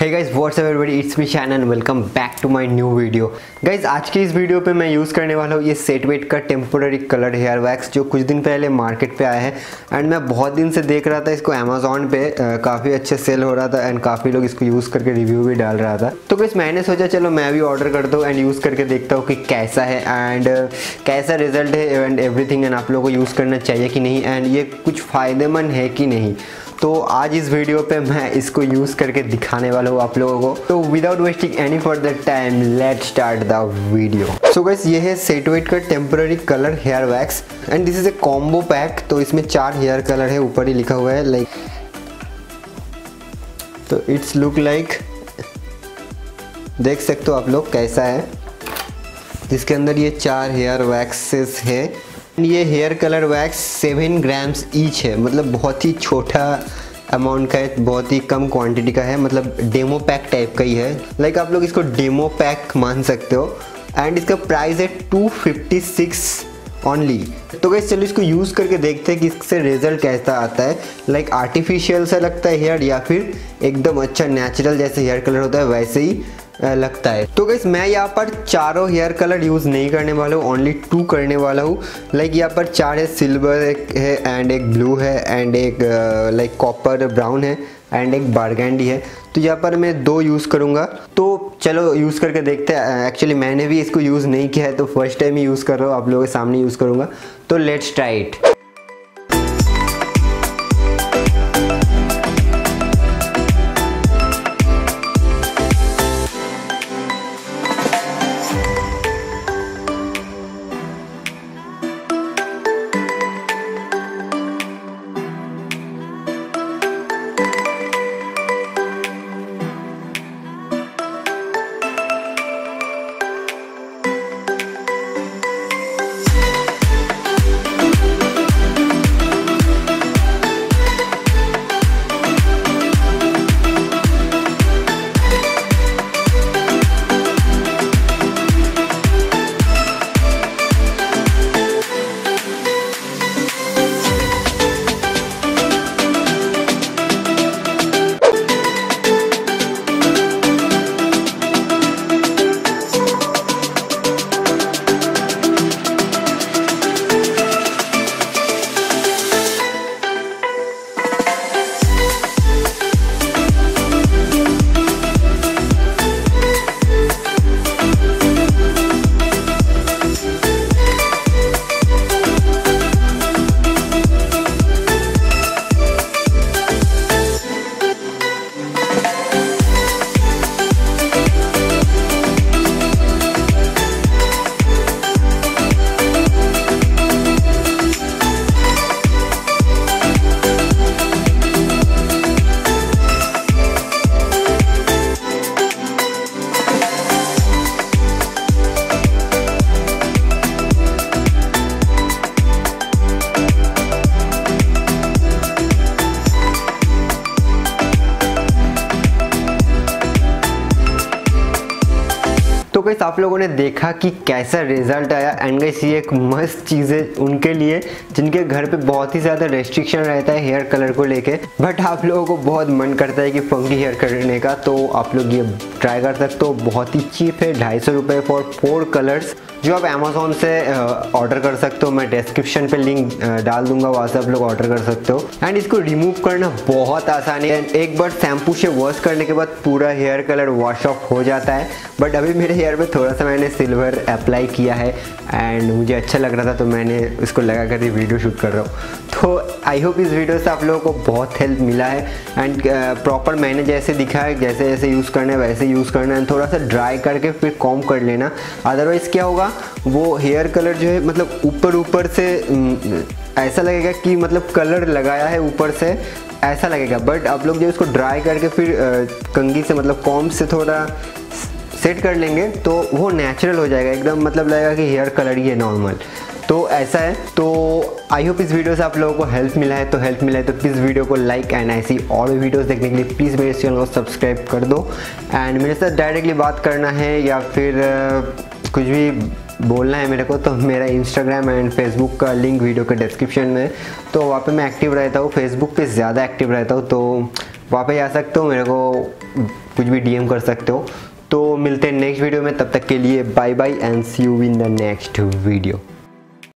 Hey guys what's up everybody it's me Shan and welcome back to my new video guys आज की इस video पे मैं use करने वाला हूँ ये सेट वेट का टेम्पोररी कलर हेयर वैक्स जो कुछ दिन पहले मार्केट पे आया है। एंड मैं बहुत दिन से देख रहा था इसको अमेजोन पे काफ़ी अच्छे सेल हो रहा था एंड काफ़ी लोग इसको यूज़ करके रिव्यू भी डाल रहा था। तो गाइस मैंने सोचा चलो मैं भी ऑर्डर कर दूँ एंड यूज़ करके देखता हूँ कि कैसा है। एंड कैसा रिज़ल्ट है एंड एवरीथिंग एंड आप लोगों को यूज़ करना चाहिए कि नहीं। एंड ये कुछ फ़ायदेमंद है कि नहीं। तो आज इस वीडियो पे मैं इसको यूज़ करके दिखाने वाला हूँ आप लोगों को। तो without wasting any further time let start the video so guys ये है सेटवेट का temporary colour hair wax and this is a combo pack तो इसमें चार हेयर कलर है, ऊपर ही लिखा हुआ है लाइक तो इट्स लुक लाइक देख सकते हो आप लोग कैसा है। जिसके अंदर ये चार हेयर वैक्सेस है। ये hair colour wax seven grams each है। मतलब बहुत ही छोटा अमाउंट का है, बहुत ही कम क्वांटिटी का है। मतलब डेमो पैक टाइप का ही है। लाइक आप लोग इसको डेमो पैक मान सकते हो। एंड इसका प्राइस है टू फिफ्टी सिक्स ऑनली तो गैस चलो इसको यूज़ करके देखते हैं कि इससे रिज़ल्ट कैसा आता है। लाइक आर्टिफिशियल सा लगता है हेयर या फिर एकदम अच्छा नेचुरल जैसे हेयर कलर होता है, वैसे ही। लगता है। तो गैस मैं यहाँ पर चारों हेयर कलर यूज़ नहीं करने वाला हूँ ओनली टू करने वाला हूँ। लाइक यहाँ पर चार है सिल्वर एक है एंड एक ब्लू है एंड एक लाइक कॉपर ब्राउन है एंड एक बारगैंडी है। तो यहाँ पर मैं दो यूज़ करूँगा। तो चलो यूज़ करके देखते हैं। एक्चुअली मैंने भी इसको यूज़ नहीं किया है तो फ़र्स्ट टाइम ही यूज़ कर रहा हूँ, आप लोगों के सामने यूज़ करूँगा। तो लेट्स ट्राई इट तो कैसे आप लोगों ने देखा कि कैसा रिज़ल्ट आया। एंड गैस ये एक मस्त चीज़ है उनके लिए, जिनके घर पे बहुत ही ज़्यादा रेस्ट्रिक्शन रहता है हेयर कलर को लेके। बट आप लोगों को बहुत मन करता है कि फंकी हेयर करने का तो आप लोग ये ट्राई कर सकते हो। बहुत ही चीप है, ढाई सौ रुपये फॉर फोर कलर्स जो आप अमेजोन से ऑर्डर कर सकते हो, मैं डिस्क्रिप्शन पे लिंक डाल दूँगा, वहाँ से आप लोग ऑर्डर कर सकते हो। एंड इसको रिमूव करना बहुत आसान है। एक बार शैम्पू से वॉश करने के बाद पूरा हेयर कलर वॉश ऑफ़ हो जाता है। बट अभी मेरे हेयर पे थोड़ा सा मैंने सिल्वर अप्लाई किया है एंड मुझे अच्छा लग रहा था तो मैंने उसको लगा कर ये वीडियो शूट कर रहा हूँ। तो आई होप इस वीडियो से आप लोगों को बहुत हेल्प मिला है एंड प्रॉपर uh, मैंने जैसे दिखा है जैसे जैसे यूज़ करना है वैसे यूज़ करना है थोड़ा सा ड्राई करके फिर कॉम कर लेना। अदरवाइज़ क्या होगा वो हेयर कलर जो है मतलब ऊपर ऊपर से ऐसा लगेगा कि मतलब कलर लगाया है ऊपर से ऐसा लगेगा। बट आप लोग जो इसको ड्राई करके फिर कंगी से मतलब कॉम से थोड़ा सेट कर लेंगे तो वो नेचुरल हो जाएगा। एकदम मतलब लगेगा कि हेयर कलर ही है नॉर्मल तो ऐसा है। तो आई होप इस वीडियो से आप लोगों को हेल्प मिला है। तो हेल्प मिला है तो प्लीज़ वीडियो को लाइक एंड ऐसी और वीडियोस देखने के लिए प्लीज़ मेरे चैनल को सब्सक्राइब कर दो। एंड मेरे साथ डायरेक्टली बात करना है या फिर कुछ भी बोलना है मेरे को तो मेरा इंस्टाग्राम एंड फेसबुक का लिंक वीडियो के डिस्क्रिप्शन में तो वहाँ पे मैं एक्टिव रहता हूँ। फेसबुक पे ज़्यादा एक्टिव रहता हूँ। तो वहाँ पे आ सकते हो, मेरे को कुछ भी डीएम कर सकते हो। तो मिलते हैं नेक्स्ट वीडियो में, तब तक के लिए bye bye and see you in the next video